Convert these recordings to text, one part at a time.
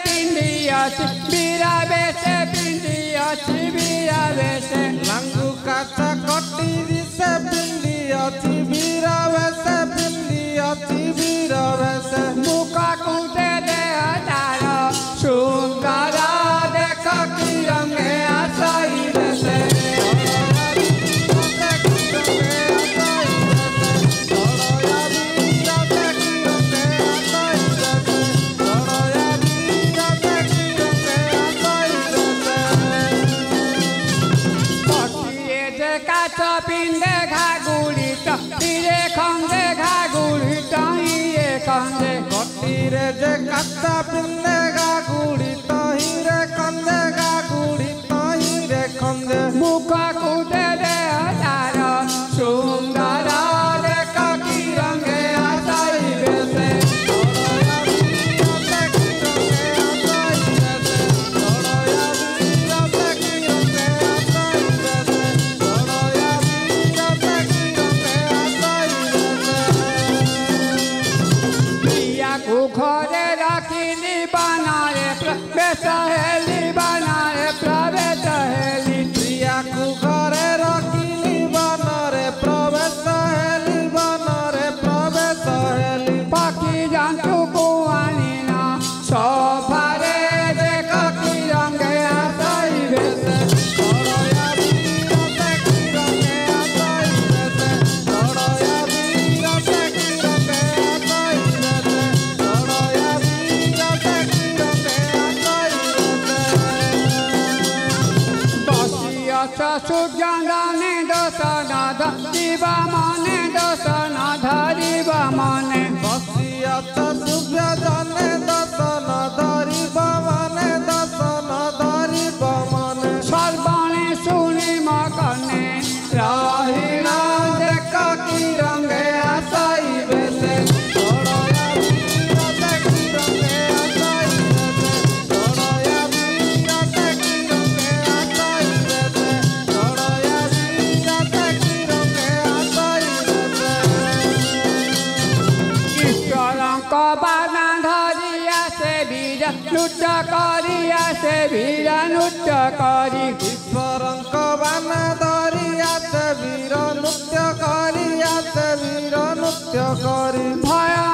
কটিরি সে পিন্ডিয়াছি বীরা বেশে পিন্ডিয়াছি বীরা বেশে লাঙ্গু কাচ পিন্দে ঘাগুড়িত তীরে খন্দে ঘাগুড়িত ইয়ে খন্দে। গতিরে যে কাচ পিন্দে ঘাগুড়িত হিরে খন্দে ঘাগুড়িত হিরে খন্দে। মুখ কুদে দে ও ঘরে রাখিনি বানায় সহেলি বানায় ಸುಜಾನೆ ದೋಸನಾದ ಶಿವ ಮಾನೆ ದೋಸನಾಧ ರಿವ ಮಾನೆ ಭಕ್ತಿಯ ಸುಜಾನೆ ದೋಸನಾಧ ರಿ নুট্ট করি আসে বীর নুট্ট করি ঈশ্বরঙ্ক বান ধরি আসে বীর নৃত্য করি আসে বীর নৃত্য করি ভয়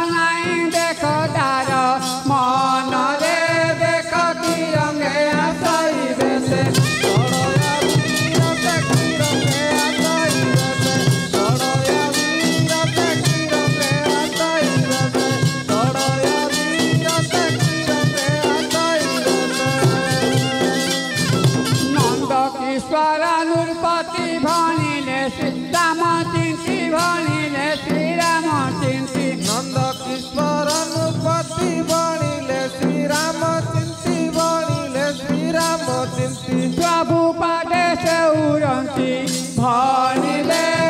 मोतिं प्रभुपदे सौरन्ति भर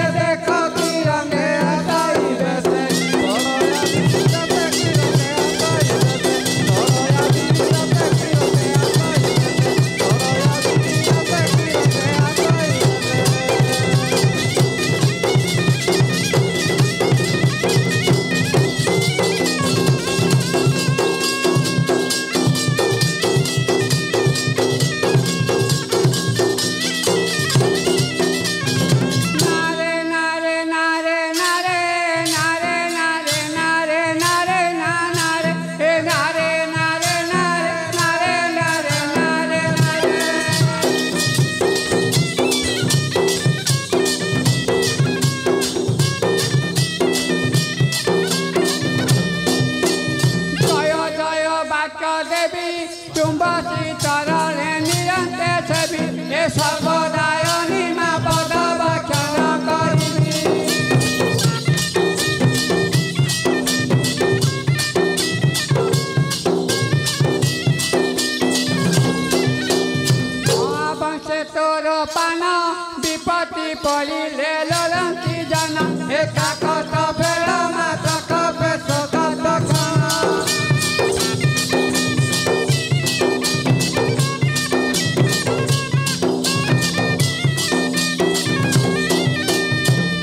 पड़ी ले ललंकी जाना। हे काका का बेड़ा माता का पैसा का तखाना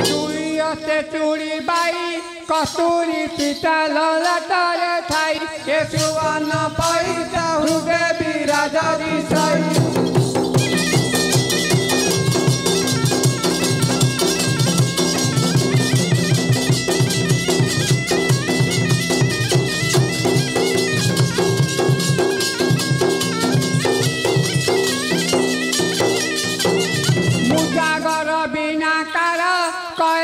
चूड़िया से चूड़ी बाई, कस्तूरी पिता ललटारे थाई। ये सुवर्ण पाई जाहुगे बिराजा दी साई। coy